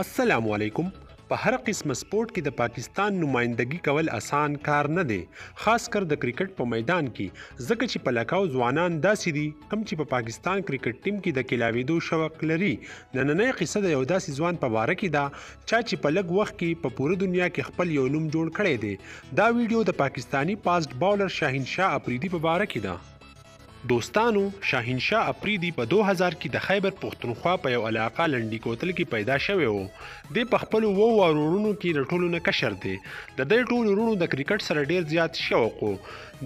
السلام علیکم په هر قسم سپورت کې د پاکستان نمائندګي کول اسان کار نه دی خاص کر د کرکټ په میدان کې ځکه چې په لکاو ځوانان داسې دي کم چې په پا پاکستان کرکټ ټیم کې د کلاویدو شوق لري نننۍ قصه د یو داسې ځوان په باره کې ده چا چې په لګ وخت کې په پوره دنیا کې خپل یو نوم جوړ کړی دی دا ویډیو د پاکستانی پاسټ باولر شاهین شاه اپریدي په باره کې ده دوستانو شاهین شاه اپریدی په 2000 کې د خیبر پښتونخوا په یو علاقه لنډی کوتل کې پیدا شوی و د په خپل وو ورونو کې د ټولو نه کشر دی د دې ټولو ورونو د کرکټ سره ډیر زیات شوق و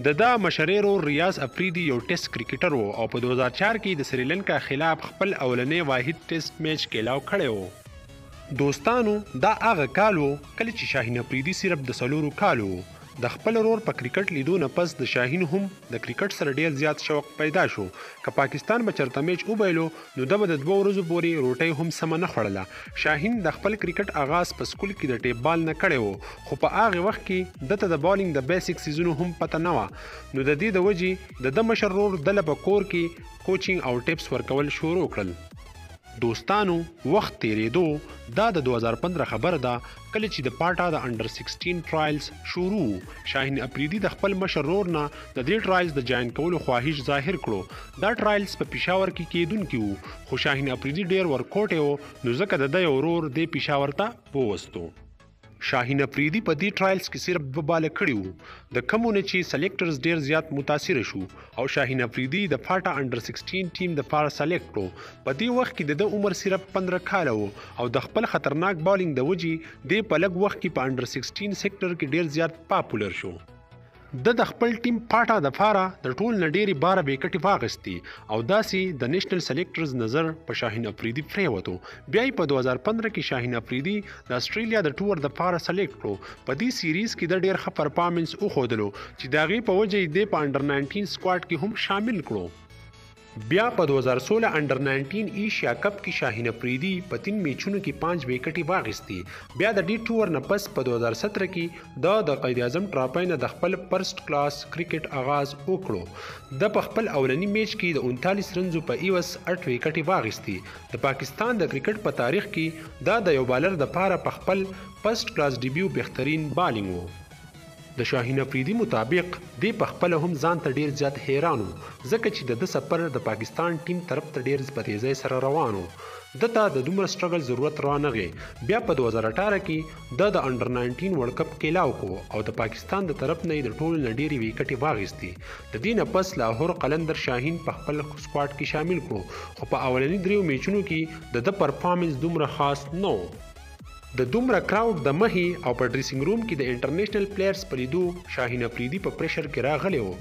د دا مشرې رور ریاض اپریدی یو ټیسټ کرکټر و او په 2004 کې د سریلانکا خلاف خپل اولنې واحد ټیسټ میچ کېلاو کړی و دوستانو دا هغه کال وو کله چی شاهین اپریدی صرف د څلورو کالو وو د خپل رور په کرکټ لیدو نه پس د شاهین هم د کرکټ سره ډیر زیات شوق پیدا شو که پاکستان به چرته میچ وبایلو نو ده به د دوه ورځو پوری روټی هم سمه نه خوړله شاهین د خپل کرکټ اغاز په سکول کی د ټیپ بال نه کړی وو خو په هغه وخت کی ده ته د بالینګ د بیسیک څیزونو هم پته نه وه نو د دی د وجی د ده مشر رور ده له په کور کی کوچینګ او ټیپس ورکول شروع کړل. دوستانو وخت تیریدو دا د دوه زره پندره خبره ده کله چی د پاټا د انډر سیکسټین ټرایلز شروع وو شاهین اپریدی د خپل مشر ورور نه د دی ټرایلز د جاین کولو خواهیش ظاهر کړو دا ټرایلز په پیشاور کی کیدونکی وو خو شاهین اپریدی ډیر ورکوټی وو نو ځکه د دی ورور دی پیشاور ته ووستو. شاهین افریدي په دې ټرایلز کې صرف دوه باله کړي وو د کومو نه چې سلیکټرز ډیر زیات متاثر شو او شاهین افریدي د فاټا انډر 16 ټیم د پاره سلیکټ کړو په دې وخت کې د د عمر صرف 15 کال وو او د خپل خطرناک بالینګ د وجې د په لګ وخت کې په انډر 16 سیکټر کې ډیر زیات پاپولر شو ده د خپل ټیم پاټا د فاره د ټول نه ډیری باره ویکټی واغستی او داسی د نیشنل سلیکټرز نظر په شاهین افریدی فریوتو بیا یی په 2015 کی شاهین افریدی د استرالیا د ټور د فاره سلیکټ کړو په دی سیریز کی د ډیر ښه پرپامنس اوخودلو چی داغی په وجه یی دی په انډر 19 سکواډ کی هم شامل کړو. بیا په 2016 انډر 19 ایشیا کپ کې شاهین افریدي په تین میچونو کې 5 ویکټې واغستې بیا د ډي ټور نه پس په 2017 کې د د قائد اعظم ټراپای نه د خپل فرست کلاس کرکټ آغاز وکړو د په خپل اولنی میچ کې د 39 رنزو په ایوس 8 ویکټې واغستې د پاکستان د کرکټ په تاریخ کې دا د یو بالر د پاره په خپل فرست کلاس ډیبیو بهترین بالینګ وو د شاهین اپریدي مطابق دی په خپله هم ځان ته ډیر زیات حیران و ځکه چې دده سفر د پاکستان ټیم طرف ته ډیر په تیزۍ سره روان و ده ته د دومره سټرګل ضرورت رانغی بیا په دوه زره اټاره کې ده د انډر ناینټین ورلډ کپ کیلاو کو او د پاکستان د طرف نه یې د ټولو نه ډیرې ویکټې واغیستې د دې نه پس لاهور قلندر شاهین په خپل سکواډ کې شامل کړو خو په اولني دریو میچونو کې دده پرفارمنس دومره خاص نه و. د دومره کراوډ د مخې او په ډریسنګ روم کې د انټرنیشنل پلیئرز په لیدو شاهین افریدي په پریشر کې راغلی و،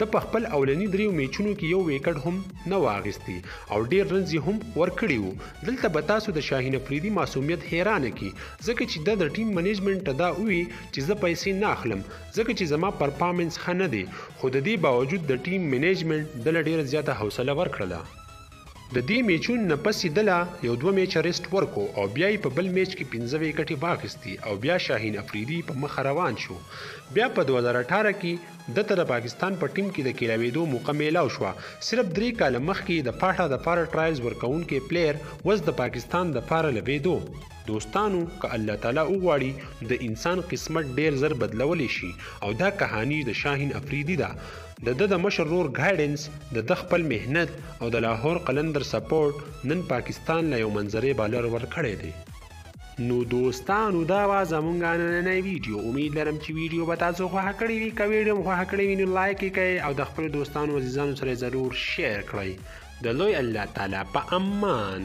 ده په خپل اولني دریو میچونو کې یو ویکټ هم نه و اخیستی او ډیر رنز یې هم ورکړي وو، دلته به تاسو د شاهین افریدي معصومیت حیرانه کړي ځکه چې ده د ټیم منیجمنټ ته دا ووي چې زه پیسې نه اخلم ځکه چې زما پرفارمنس ښه نه دی خو ددې باوجود د ټیم منیجمنټ ده له ډیره زیاته حوصله ورکړله. د دې مېچون نه پسي ده له یو دوه مېچه رېسټ ورکو او بیا یې په بل مېچ کې پنځه وېکټې واخیستي او بیا شاهین افریدي په مخه روان شو. بیا په دوه زره اټاره کې ده ته د پاکستان په ټیم کې د کېلاوېدو موقع مېلاو شوه. صرف درې کاله مخکې یې د پاټا د پاره ټرایلز ورکوونکی پلېیر وس د پاکستان د پاره لبېدو. دوستانو که الله تعالی وغواړي نو د انسان قسمت ډېر زر بدلولی شي او دا کهاني د شاهین افریدي ده. د ده د مشر ورور ګایډنس، د ده خپل محنت او د لاهور قلندر سپورټ نن پاکستان له یو منظرې بالر ورکړی دی. نو دوستانو دا وه زمونږ نننۍ ویډیو امید لرم چې ویډیو به تاسو خوښه کړې وي که ویډیو مو خوښه کړې وي نو لایک یې کړئ او د خپلو دوستانو عزیزانو سره یې ضرور شیر کړئ د لوی الله تعالی په امان.